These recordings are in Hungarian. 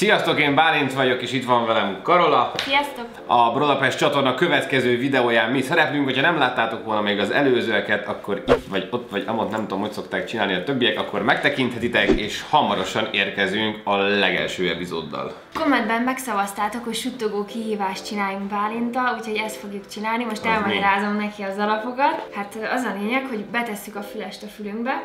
Sziasztok, én Bálint vagyok, és itt van velem Karola. Sziasztok! A Brodapest csatorna következő videóján mi szereplünk, hogyha nem láttátok volna még az előzőeket, akkor itt vagy ott vagy amott nem tudom, hogy szokták csinálni a többiek, akkor megtekinthetitek, és hamarosan érkezünk a legelső epizóddal. Kommentben megszavaztátok, hogy suttogó kihívást csináljunk Bálinta, úgyhogy ezt fogjuk csinálni. Most elmagyarázom neki az alapokat. Hát az a lényeg, hogy betesszük a fülest a fülünkbe.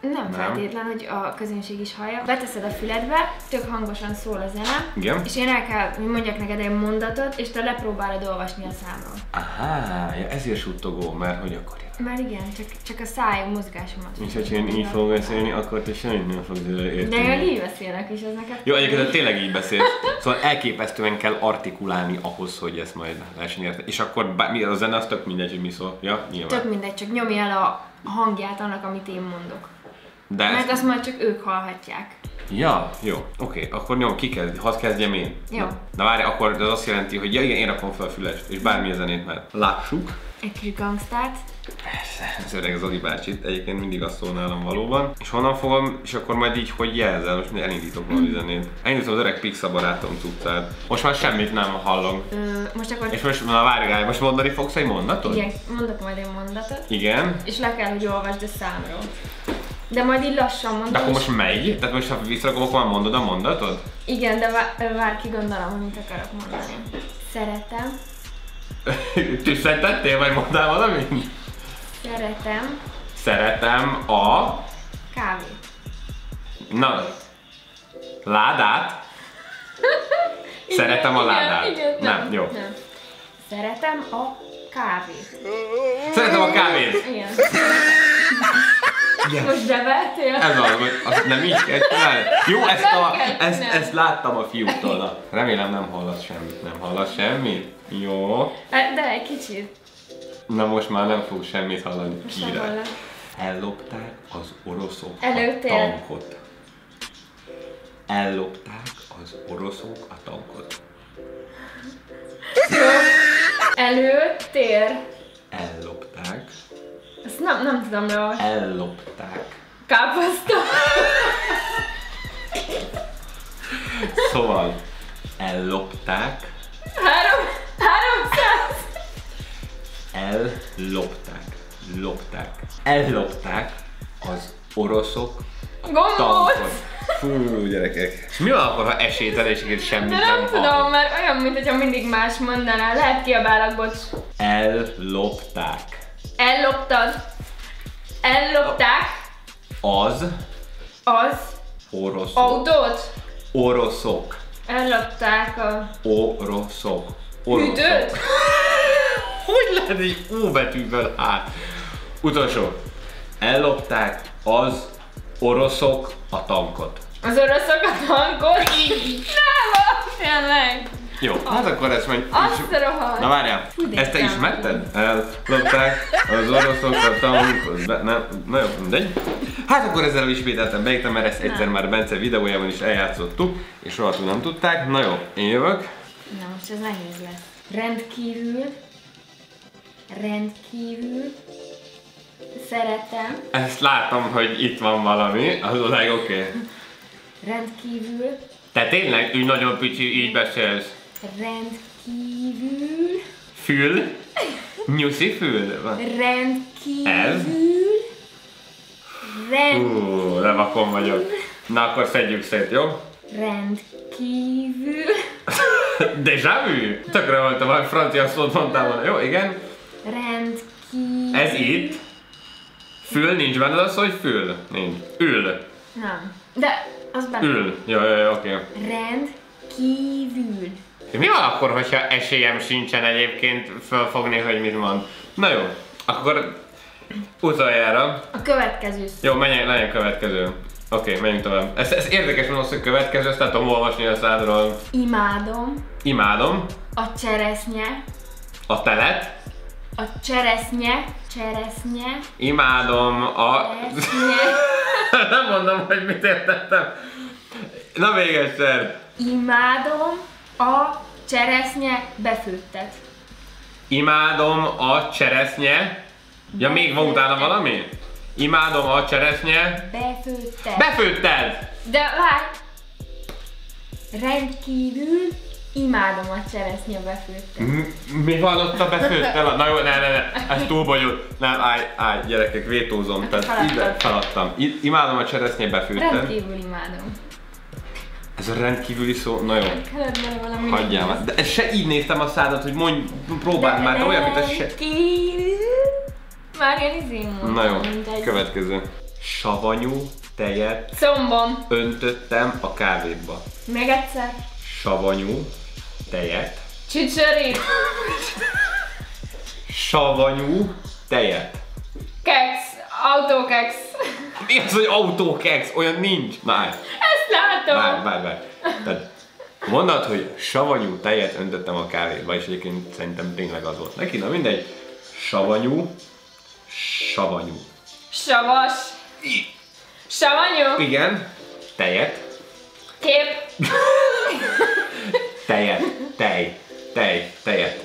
Nem, nem feltétlen, hogy a közönség is hallja. Beteszed a füledbe, tök hangosan szól a zene, Igen. és én el kell, hogy mondjak neked egy mondatot, és te lepróbálod olvasni a számról. Aha, ja, ezért suttogó, mert hogy akkor Már igen, csak, csak a száj mozgásomat. És hogyha én így fogok beszélni, akkor te semmit nem fogsz érteni. De ők így beszélnek is, az neked. Jó, egyébként tényleg így beszélsz. Szóval elképesztően kell artikulálni ahhoz, hogy ezt majd lehessen érteni. És akkor bár, mi a zene, az tök mindegy, hogy mi szól. Ja, nyilván. Tök mindegy, csak nyomj el a hangját annak, amit én mondok. De Mert ezt... azt majd csak ők hallhatják. Ja, jó, oké, akkor nyom, ki kezd, hadd kezdjem én. Jó. Na, na várj, akkor ez azt jelenti, hogy ja igen, én rakom fel a fülest, és bármilyen zenét már. Lássuk. Egy kis gangstát. Persze, ez öreg Zoli bácsit, egyébként mindig azt szól nálam valóban. És honnan fogom, és akkor majd így, hogy jelzel, most mindig elindítok valami zenét. Elindítom az öreg Pixa barátom cuccát. Most már semmit nem hallom. Ö, most akkor És most, na várjál, most mondani fogsz egy mondatot? igen, mondok majd egy mondatot, Igen. és le kell, hogy olvasd a számról. De majd így lassan mondom. De akkor most megy? Tehát most ha visszarakom, akkor már mondod a mondatot? Igen, de vár, vár ki gondolom, hogy mit akarok mondani. Szeretem, Tüsszentettél, vagy mondtál valamit? szeretem Szeretem a... kávét. Na, ládát? Szeretem a Igen, ládát. Igen, Nem, jó. Nem. Szeretem a kávét. Szeretem a kávét. Igen. Most bevertél? Ez az, hogy azt nem így kell csinálni. Jó, ezt, a, ezt, ezt láttam a fiúktól. Na, remélem nem hallasz semmit. Nem hallasz semmit? Jó. De egy kicsit. Na most már nem fog semmit hallani. Király. Ellopták az oroszok Előttél. a tankot. Ellopták az oroszok a tankot. Előtér. Ellopták. Ezt nem, nem tudom leolvasni. Ellopták. Káposzta. Szóval ellopták, Három, háromszáz. ellopták, lopták, ellopták az oroszok Gombóc. tankot. Fú, gyerekek. És mi van akkor, ha esélytel és én semmit De nem, nem tudom, mert olyan, mint hogyha mindig más mondaná. Lehet kiabálok, bocs. Ellopták Elloptad. Ellopták az az oroszok. autót. Oroszok. Ellopták a Oroszok. Oroszok. hűtőt. Hogy lehet egy U betűvel hát? Utolsó. Ellopták az oroszok a tankot. Az oroszok a tankot. Nem, tényleg. Jó, hát akkor ezt majd... Azt a rohadt. Na várjál, ezt te ismerted? Ellopták az oroszok a tankot. Be, nem, na jó, mindegy. Hát akkor ezzel ismételtem beírtam, mert ezt egyszer már Bence videójában is eljátszottuk, és rohadtul nem tudták. Na jó, én jövök. Na most ez nehéz lesz. Rendkívül, rendkívül szeretem, Ezt láttam, hogy itt van valami, az odáig oké. Okay. rendkívül, Te tényleg úgy nagyon picsi így beszélsz. Rendkívül, Fül? Nyuszi fül? rendkívül, Ez? rend, Hú, nem vakon vagyok. Na akkor szedjük szét, jó? rendkívül, Déjà vu? Tökre voltam, hogy francia szót mondtál volna. Jó, igen. rendkívül, Ez itt. Fül, nincs benne az, hogy fül? Nincs. Ül. nem, de az benne. Ül. Jó, jó, jó, oké. Rendkívül. Mi van akkor, hogyha esélyem sincsen egyébként fölfogni, hogy mit mond? Na jó, akkor utoljára. A következő. Jó, menjünk, legyen következő. Oké, okay, menjünk tovább. Ez, ez érdekes, mert hogy következő, ezt nem tudom olvasni a szádról. Imádom Imádom a cseresznye, a telet, a cseresznye, cseresznye, imádom a... cseresznye, nem mondom, hogy mit értettem. Na még egyszer. imádom a cseresznye befőttet. Imádom a cseresznye. Ja, még van utána valami? Imádom a cseresznye. Befőttet. Befőtted! De várj! Rendkívül imádom a cseresznye befőttet. Mi van ott a befőttel? Na jó, ne, ne, ne, ez túl bonyolult. Nem, állj, állj, gyerekek, vétózom. Hát Tehát ide feladtam. Imádom a cseresznye befőttet. Rendkívül imádom. Ez a rendkívüli szó, na jó. Kellett bele valami Hagyjál már. De se így néztem a szádat, hogy mondj, próbáld már, de olyan, mint a se... Már ilyen izé Na jó, következő. Savanyú tejet combom. öntöttem a kávéba. Még egyszer. Savanyú tejet. Csücsöri. Savanyú tejet. Keks. Autókeks. Mi az, hogy autókeks? Olyan nincs. Állj. Ezt látom. Várj, várj, várj. Tehát mondod, hogy savanyú tejet öntöttem a kávéba, és egyébként szerintem tényleg az volt neki. Na mindegy. Savanyú. Savanyú. Savas. Savanyú. Igen. Tejet. Kép. Tejet. Tej. Tej. Tejet.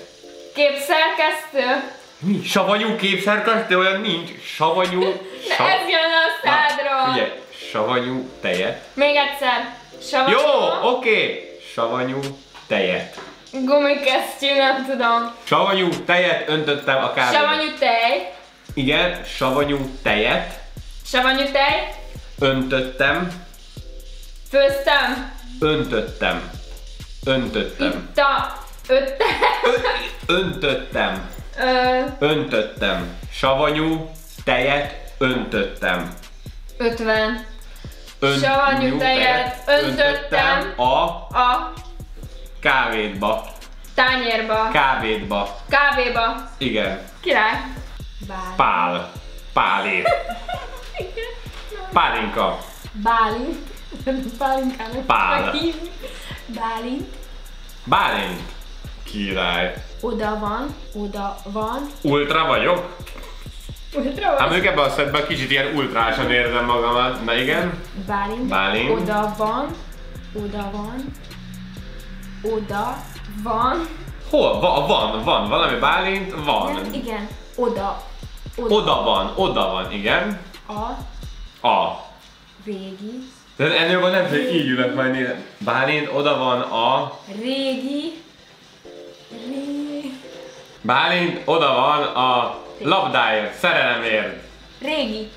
Képszerkesztő. Mi? Savanyú képszerkesztő? Olyan nincs. Savanyú. De ez jön a Na, szádról. Figyelj. Savanyú tejet. Még egyszer. Savanyú. Jó, oké. Savanyú tejet. Gumikesztyű, nem tudom. Savanyú tejet öntöttem a kávéba. Savanyú tej. Igen, savanyú tejet Savanyú tej. öntöttem, Főztem. öntöttem, öntöttem, Itta. Ötte. Ö- öntöttem, Ö, öntöttem, savanyú tejet öntöttem. ötven. Ön- Savanyú nyú tejet öntöttem. a A kávédba, tányérba. kávédba, Kávéba. igen, Király. Bál. pál, pálé, pálinka, Bálint. Pálinkának Pál. Bálint. bálint, király. Oda van. Oda van. Ultra vagyok? Ultra Hát van. mondjuk ebben a szedben kicsit ilyen ultrásan érzem magamat. Na igen. Bálint. Bálint. Oda van. Oda van. Oda van. Hol? Va, van, van. Valami Bálint? Van. Igen, igen. Oda. Oda. Oda van, oda van, igen. A A. régi. De ennél van nem, hogy így ülök majd nézem. Bálint, oda van a... Régi. Ré... Bálint, oda van a labdáért, szerelemért, Régi.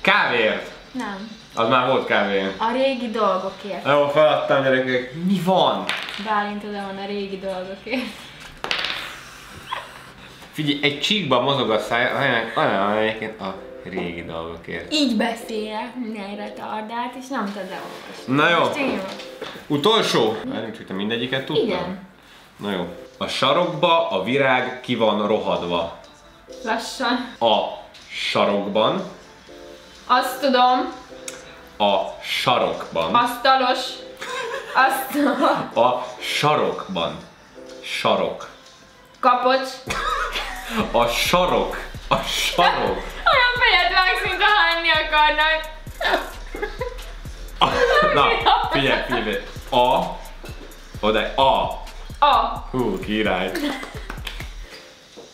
kávéért. Nem. Az már volt kávé. A régi dolgokért. Jó, feladtam gyerekek. Mi van? Bálint oda van a régi dolgokért. Figyelj, egy csíkban mozog a száj, olyan, olyan egyébként a régi dolgokért. Így beszélek, minden retardált, és nem tudod leolvasni. Na jó. Most én jó. Utolsó? Várjunk, hogy te mindegyiket tudtam. Igen. Na jó. A sarokba a virág ki van rohadva. Lassan. A sarokban, Azt tudom, a sarokban, asztalos. Asztal. a sarokban, sarok, Kapocs. a sarok, a sarok, Olyan fejet vágsz, mint a hányni akarnak. a, na, figyelj, figyelj, a, oda, a, A. hú, király,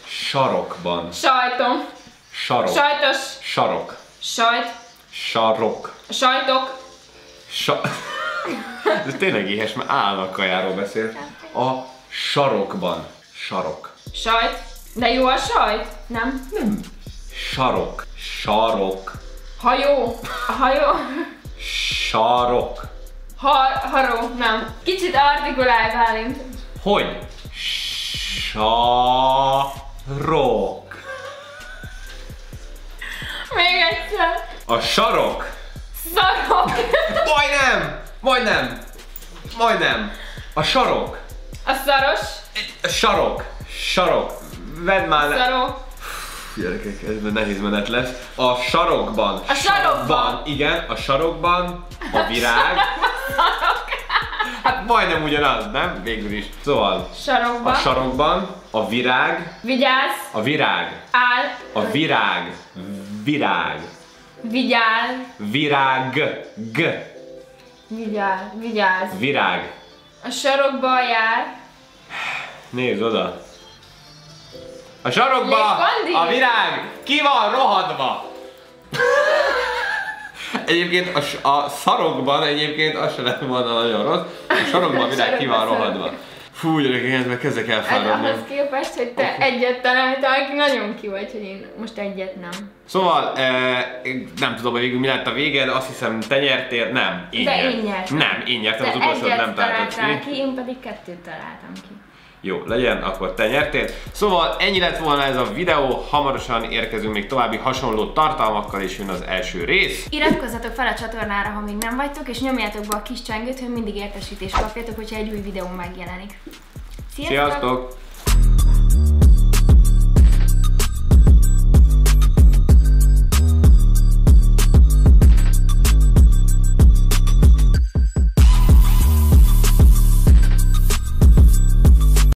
sarokban, Sajtom. sarok, Sajtos. sarok, Sajt. sarok, Sajtok. Sa... Ez tényleg éhes, mert állnak kajáról beszél. A sarokban. Sarok. Sajt. De jó a sajt? Nem? Nem. Sarok. Sarok. Hajó. Hajó. Sarok. Har, haró. Nem. Kicsit artikulálj, Bálint. Hogy? Sarok. Még egyszer. A sarok. Szarok. Majdnem! Majdnem! Majdnem! A sarok. A szaros. A sarok. Sarok. Vedd már le. Szaró. Gyerekek, ez nehéz menet lesz. A sarokban. A sarokban. Igen, a sarokban a virág. Hát majdnem ugyanaz, nem? Végül is. Szóval, Sarokba. a sarokban a virág, Vigyázz. a virág, Áll. a virág, virág, Vigyázz. virág, g, Vigyázz. Vigyázz. virág. A sarokba jár. Nézd oda. A sarokba a virág ki van rohadva. Egyébként a, a szarokban egyébként az se lett volna nagyon rossz, a sarokban a világ ki van rohadva. Fú, gyerekek, ez meg kezdek elfáradni. ahhoz képest, hogy te okay. egyet találtál, aki nagyon ki vagy, hogy én most egyet nem. Szóval, e, nem tudom, hogy végül mi lett a vége, de azt hiszem te nyertél, nem, én De én nyertem. Nem, én nyertem, de az utolsó nem találtad ki. ki. én pedig kettőt találtam ki. Jó, legyen, akkor te nyertél. Szóval ennyi lett volna ez a videó, hamarosan érkezünk még további hasonló tartalmakkal, és jön az első rész. Iratkozzatok fel a csatornára, ha még nem vagytok, és nyomjátok be a kis csengőt, hogy mindig értesítést kapjatok, hogyha egy új videó megjelenik. Sziasztok! Sziasztok!